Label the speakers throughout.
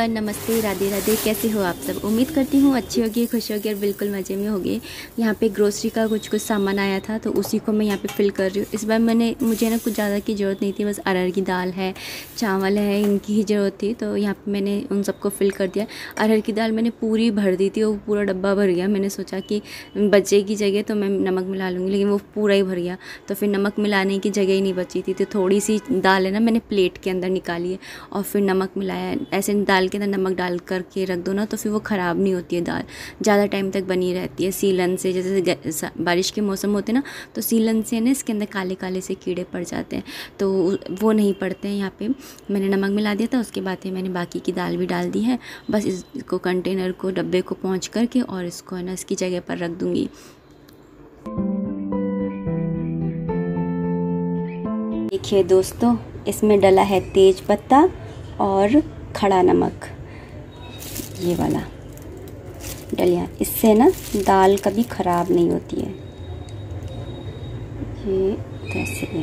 Speaker 1: Everyone नमस्ते, राधे राधे। कैसे हो आप सब? उम्मीद करती हूँ अच्छी होगी, खुश होगी और बिल्कुल मज़े में होगी। यहाँ पे ग्रोसरी का कुछ कुछ सामान आया था तो उसी को मैं यहाँ पे फिल कर रही हूँ। इस बार मैंने, मुझे ना कुछ ज़्यादा की ज़रूरत नहीं थी, बस अरहर की दाल है, चावल है, इनकी ही ज़रूरत थी तो यहाँ पर मैंने उन सबको फिल कर दिया। अरहर की दाल मैंने पूरी भर दी थी, वो पूरा डब्बा भर गया। मैंने सोचा कि बचे की जगह तो मैं नमक मिला लूँगी, लेकिन वो पूरा ही भर गया। तो फिर नमक मिलाने की जगह ही नहीं बची थी तो थोड़ी सी दाल है ना मैंने प्लेट के अंदर निकाली है, और फिर नमक मिलाया। ऐसे दाल के अंदर नमक डाल करके रख दो ना तो फिर वो ख़राब नहीं होती है दाल। ज़्यादा टाइम तक बनी रहती है सीलन से। जैसे बारिश के मौसम होते ना तो सीलन से ना इसके अंदर काले काले से कीड़े पड़ जाते हैं। तो वो नहीं पड़ते हैं यहाँ पे। मैंने नमक मिला दिया था, उसके बाद मैंने बाकी की दाल भी डाल दी है। बस इसको कंटेनर को, डब्बे को पहुँच करके और इसको है ना, इसकी जगह पर रख दूँगी। देखिए दोस्तों, इसमें डला है तेज पत्ता और खड़ा नमक, ये वाला। डलिया, इससे ना दाल कभी ख़राब नहीं होती है। ये कैसे है?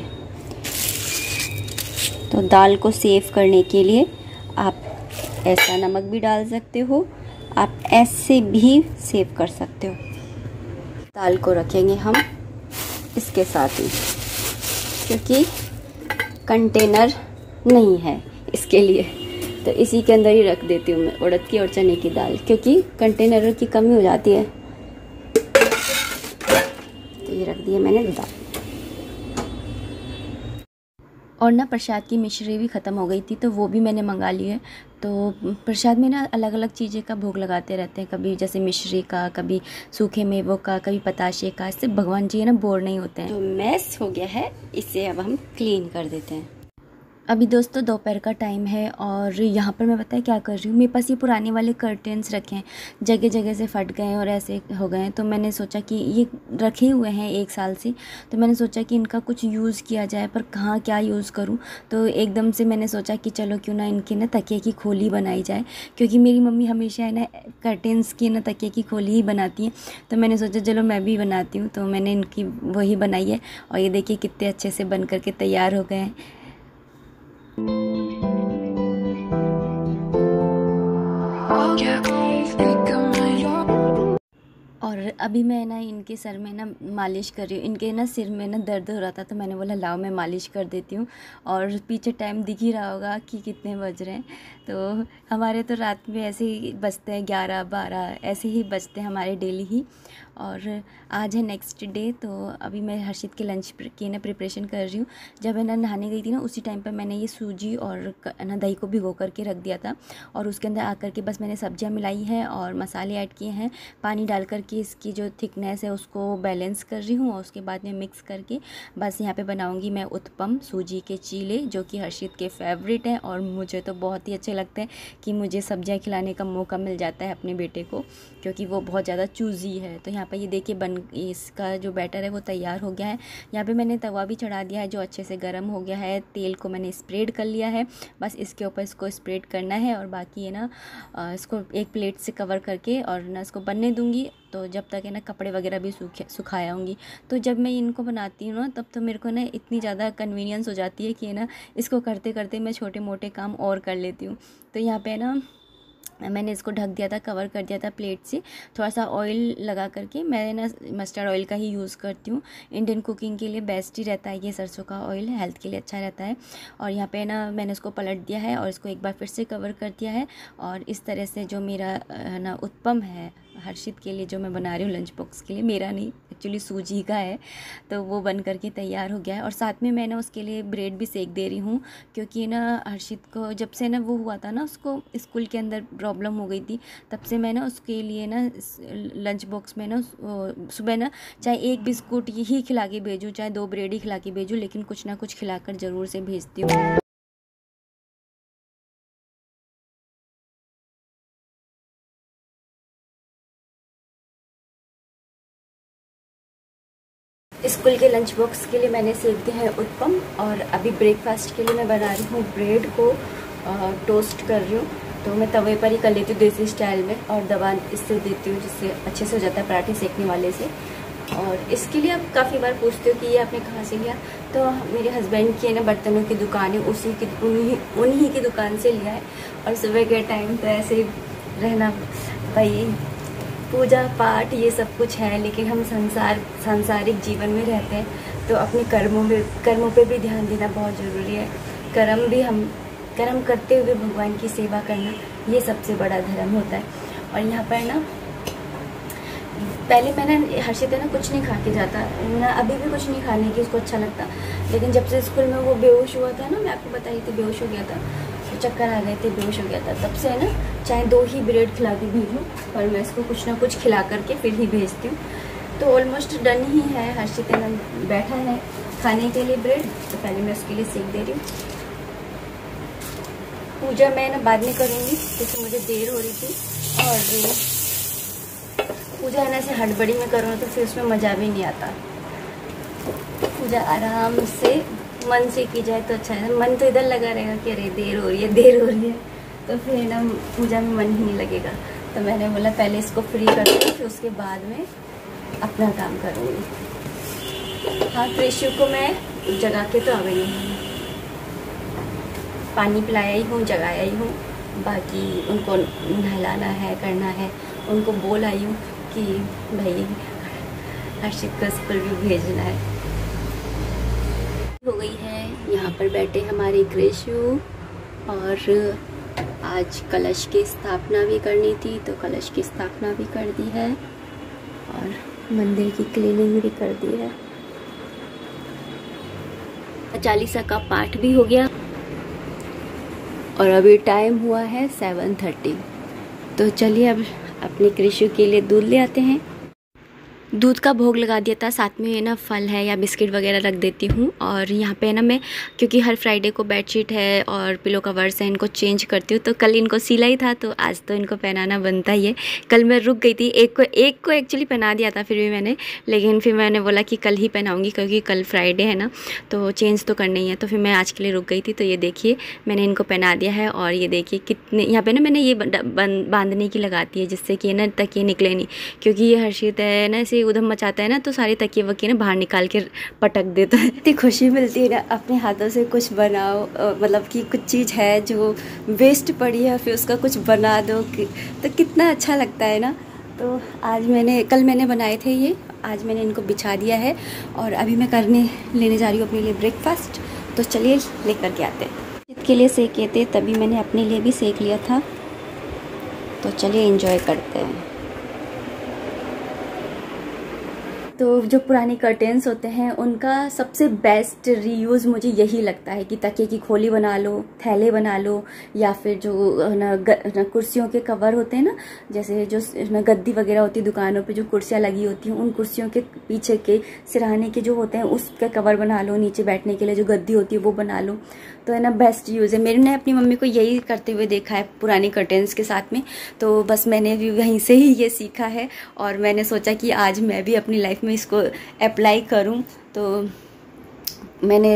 Speaker 1: तो दाल को सेव करने के लिए आप ऐसा नमक भी डाल सकते हो, आप ऐसे भी सेव कर सकते हो। दाल को रखेंगे हम इसके साथ ही, क्योंकि कंटेनर नहीं है इसके लिए। तो इसी के अंदर ही रख देती हूँ मैं उड़द की और चने की दाल क्योंकि कंटेनरों की कमी हो जाती है। तो ये रख दिया मैंने दाल। और ना प्रसाद की मिश्री भी ख़त्म हो गई थी तो वो भी मैंने मंगा ली है। तो प्रसाद में ना अलग अलग चीज़ें का भोग लगाते रहते हैं कभी जैसे मिश्री का कभी सूखे मेवों का कभी पताशे का इससे भगवान जी है ना बोर नहीं होते हैं। तो मैस हो गया है इसे अब हम क्लीन कर देते हैं। अभी दोस्तों दोपहर का टाइम है और यहाँ पर मैं बताया क्या कर रही हूँ? मेरे पास ये पुराने वाले कर्टेंस रखे हैं। जगह जगह से फट गए और ऐसे हो गए हैं। तो मैंने सोचा कि ये रखे हुए हैं एक साल से। तो मैंने सोचा कि इनका कुछ यूज़ किया जाए, पर कहाँ क्या यूज़ करूँ? तो एकदम से मैंने सोचा कि चलो क्यों ना इनके ना तकिए की खोली बनाई जाए। क्योंकि मेरी मम्मी हमेशा है ना कर्टेंस की ना तकिए की खोली ही बनाती हैं। तो मैंने सोचा, चलो मैं भी बनाती हूँ। तो मैंने इनकी वही बनाई है। और ये देखिए कितने अच्छे से बन करके तैयार हो गए हैं। और अभी मैं ना इनके सर में ना मालिश कर रही हूँ। इनके ना सिर में ना दर्द हो रहा था तो मैंने बोला, लाओ, मैं मालिश कर देती हूँ। और पीछे टाइम दिख ही रहा होगा कि कितने बज रहे हैं। तो हमारे तो रात में ऐसे ही बजते हैं, ग्यारह बारह, ऐसे ही बजते हैं हमारे डेली ही। और आज है नेक्स्ट डे तो अभी मैं हर्षित के लंच की ना प्रिपरेशन कर रही हूँ। जब है ना नहाने गई थी ना, उसी टाइम पर मैंने ये सूजी और ना, दही को भिगो करके रख दिया था। और उसके अंदर आकर के बस मैंने सब्ज़ियाँ मिलाई हैं और मसाले ऐड किए हैं। पानी डाल करके इसकी जो थिकनेस है, उसको बैलेंस कर रही हूँ और उसके बाद में मिक्स करके बस यहाँ पर बनाऊँगी मैं उत्पम सूजी के चीले, जो कि हर्षित के फेवरेट हैं। और मुझे तो बहुत ही अच्छे लगते हैं कि मुझे सब्ज़ियाँ खिलाने का मौका मिल जाता है अपने बेटे को, क्योंकि वो बहुत ज़्यादा चूज़ी है। तो यहाँ पर ये देखिए बन, इसका जो बैटर है वो तैयार हो गया है। यहाँ पे मैंने तवा भी चढ़ा दिया है जो अच्छे से गर्म हो गया है। तेल को मैंने स्प्रेड कर लिया है। बस इसके ऊपर इसको स्प्रेड करना है और बाकी है ना इसको एक प्लेट से कवर करके और ना इसको बनने दूँगी। तो जब तक है ना कपड़े वगैरह भी सूखे सुखाया होंगी। तो जब मैं इनको बनाती हूँ ना, तब तो मेरे को ना इतनी ज़्यादा कन्वीनियंस हो जाती है कि है ना, इसको करते करते मैं छोटे मोटे काम और कर लेती हूँ। तो यहाँ पे ना मैंने इसको ढक दिया था कवर कर दिया था प्लेट से। थोड़ा सा ऑयल लगा करके मैं ना मस्टर्ड ऑयल का ही यूज़ करती हूँ। इंडियन कुकिंग के लिए बेस्ट ही रहता है ये, सरसों का ऑयल हेल्थ के लिए अच्छा रहता है। और यहाँ पे ना मैंने इसको पलट दिया है और इसको एक बार फिर से कवर कर दिया है। और इस तरह से जो मेरा ना, उत्पम है। हर्षित के लिए जो मैं बना रही हूँ लंच बॉक्स के लिए, मेरा नहीं एक्चुअली सूजी का है तो वो बन करके तैयार हो गया है। और साथ में मैंने उसके लिए ब्रेड भी सेक दे रही हूँ, क्योंकि ना हर्षित को जब से ना वो हुआ था ना, उसको स्कूल के अंदर प्रॉब्लम हो गई थी, तब से मैं ना उसके लिए ना लंच बॉक्स में ना सुबह ना चाहे एक बिस्कुट ही खिला के भेजूँ, चाहे दो ब्रेड ही खिला के भेजूँ, लेकिन कुछ ना कुछ खिलाकर ज़रूर से भेजती हूँ। स्कूल के लंच बॉक्स के लिए मैंने सेक दिया है उत्पम और अभी ब्रेकफास्ट के लिए मैं बना रही हूँ ब्रेड को टोस्ट कर रही हूँ। तो मैं तवे पर ही कर लेती हूँ देसी स्टाइल में और दवा इससे देती हूँ जिससे अच्छे से हो जाता है पराठे सेकने वाले से। और इसके लिए आप काफ़ी बार पूछते हो कि ये आपने कहाँ से लिया? तो मेरे हस्बैंड की है ना बर्तनों की दुकान है, उसी की, उन्हीं उन्हीं की दुकान से लिया है। और सुबह के टाइम तो ऐसे ही रहना। भाई पूजा, पाठ, ये सब कुछ है, लेकिन हम संसार, सांसारिक जीवन में रहते हैं तो अपने कर्मों में कर्मों पे भी ध्यान देना बहुत ज़रूरी है। कर्म भी हम, कर्म करते हुए भगवान की सेवा करना, ये सबसे बड़ा धर्म होता है। और यहाँ पर ना, पहले मैंने हर्षित ना कुछ नहीं खा के जाता, ना अभी भी कुछ नहीं खाने की उसको अच्छा लगता, लेकिन जब से स्कूल में वो बेहोश हुआ था ना, मैं आपको बताई थी बेहोश हो गया था चक्कर आ गए थे, बेहोश हो गया था। तब से है ना, चाहे दो ही ब्रेड खिला के भेजूँ और मैं इसको कुछ ना कुछ खिला करके फिर ही भेजती हूँ। तो ऑलमोस्ट डन ही है, हर्षित ना, बैठा है खाने के लिए ब्रेड तो पहले मैं उसके लिए सीख दे रही हूँ। पूजा मैं ना बाद में करूँगी, क्योंकि मुझे देर हो रही थी। और पूजा है ना, ऐसे हड़बड़ी में करो तो फिर उसमें मज़ा भी नहीं आता। पूजा आराम से मन से की जाए तो अच्छा है। मन तो इधर लगा रहेगा कि अरे, देर हो रही है, देर हो रही है। तो फिर ना पूजा में मन ही नहीं लगेगा। तो मैंने बोला, पहले इसको फ्री कर दूँ, फिर उसके बाद में अपना काम करूँगी। हाँ कृषि को मैं जगा के तो आ गई हूँ। पानी पिलाया ही हूँ, जगाया ही हूँ। बाकी उनको नहलाना है, करना है। उनको बोल आई हूँ कि, भाई, हर्षित को स्कूल भी भेजना है। हो गई है। यहाँ पर बैठे हमारे कृषु और आज कलश की स्थापना भी करनी थी तो कलश की स्थापना भी कर दी है और मंदिर की क्लीनिंग भी कर दी है। चालीसा का पाठ भी हो गया और अभी टाइम हुआ है सेवन थर्टी तो चलिए अब अपने कृषि के लिए दूध ले आते हैं। दूध का भोग लगा दिया था, साथ में ना फल है या बिस्किट वगैरह रख देती हूँ और यहाँ पे ना मैं, क्योंकि हर फ्राइडे को बेडशीट है और पिलो कवर्स है, इनको चेंज करती हूँ तो कल इनको सिला ही था तो आज तो इनको पहनाना बनता ही है। कल मैं रुक गई थी, एक को एक को एक्चुअली पहना दिया था फिर भी मैंने, लेकिन फिर मैंने बोला कि कल ही पहनाऊँगी क्योंकि कल फ्राइडे है ना तो चेंज तो करना ही है तो फिर मैं आज के लिए रुक गई थी तो ये देखिए, मैंने इनको पहना दिया है और ये देखिए कितने, यहाँ पर ना मैंने ये बांधने की लगाती है, जिससे कि ना तक ये निकले नहीं, क्योंकि ये हर्षित है ना ऐसे उधम मचाता है ना तो सारे तकिए वकिए ना बाहर निकाल के पटक देता है। इतनी खुशी मिलती है ना अपने हाथों से कुछ बनाओ मतलब कि कुछ चीज़ है जो वेस्ट पड़ी है फिर उसका कुछ बना दो कि, तो कितना अच्छा लगता है ना। तो आज मैंने कल मैंने बनाए थे ये आज मैंने इनको बिछा दिया है और अभी मैं करने लेने जा रही हूँ अपने लिए ब्रेकफास्ट तो चलिए लेकर के आते हैं। के लिए सेके थे तभी मैंने अपने लिए भी सेक लिया था। तो चलिए इन्जॉय करते हैं। तो जो पुराने कर्टेंस होते हैं उनका सबसे बेस्ट रीयूज़ मुझे यही लगता है कि तकिए की खोली बना लो थैले बना लो या फिर जो ना, कुर्सियों के कवर होते हैं ना जैसे जो ना गद्दी वगैरह होती है दुकानों पे जो कुर्सियाँ लगी होती हैं उन कुर्सियों के पीछे के सिराने के जो होते हैं उसका कवर बना लो नीचे बैठने के लिए जो गद्दी होती है वो बना लो। तो है ना बेस्ट यूज़ है। मेरे ने अपनी मम्मी को यही करते हुए देखा है, पुराने कर्टेंस के साथ में। तो बस मैंने भी वहीं से ही ये सीखा है और मैंने सोचा कि आज मैं भी अपनी लाइफ में इसको अप्लाई करूँ। तो मैंने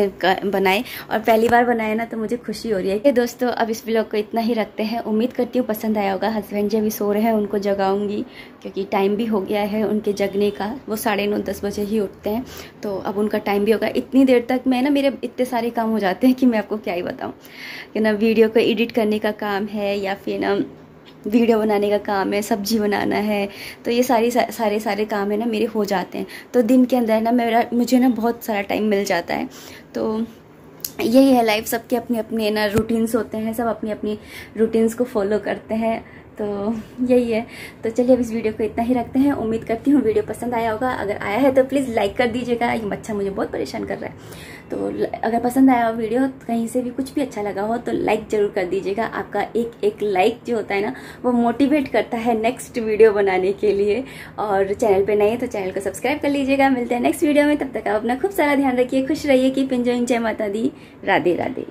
Speaker 1: बनाए और पहली बार बनाया ना तो मुझे खुशी हो रही है। कि दोस्तों, अब इस ब्लॉग को इतना ही रखते हैं। उम्मीद करती हूँ पसंद आया होगा। हस्बैंड जी अभी सो रहे हैं, उनको जगाऊँगी, क्योंकि टाइम भी हो गया है उनके जगने का। वो साढ़े नौ, दस बजे ही उठते हैं तो अब उनका टाइम भी होगा। इतनी देर तक मैं ना, मेरे इतने सारे काम हो जाते हैं कि मैं आपको क्या ही बताऊँ। कि ना वीडियो को एडिट करने का काम है या फिर ना वीडियो बनाने का काम है सब्ज़ी बनाना है तो ये सारी सा, सारे सारे काम है ना मेरे हो जाते हैं। तो दिन के अंदर ना मेरा मुझे ना बहुत सारा टाइम मिल जाता है। तो यही है लाइफ सबके अपने अपने ना रूटीन्स होते हैं सब अपनी अपनी रूटीन्स को फॉलो करते हैं। तो यही है। तो चलिए अब इस वीडियो को इतना ही रखते हैं। उम्मीद करती हूँ वीडियो पसंद आया होगा। अगर आया है तो प्लीज़ लाइक कर दीजिएगा। ये मच्छर मुझे बहुत परेशान कर रहा है। तो अगर पसंद आया हो वीडियो, कहीं से भी कुछ भी अच्छा लगा हो तो लाइक ज़रूर कर दीजिएगा। आपका एक एक लाइक जो होता है ना, वो मोटिवेट करता है नेक्स्ट वीडियो बनाने के लिए। और चैनल पे नए तो चैनल को सब्सक्राइब कर लीजिएगा। मिलते हैं नेक्स्ट वीडियो में। तब तक आप अपना खूब सारा ध्यान रखिए, खुश रहिए कि पिंजो जय माता दी। राधे राधे